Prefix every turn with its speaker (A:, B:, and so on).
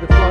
A: the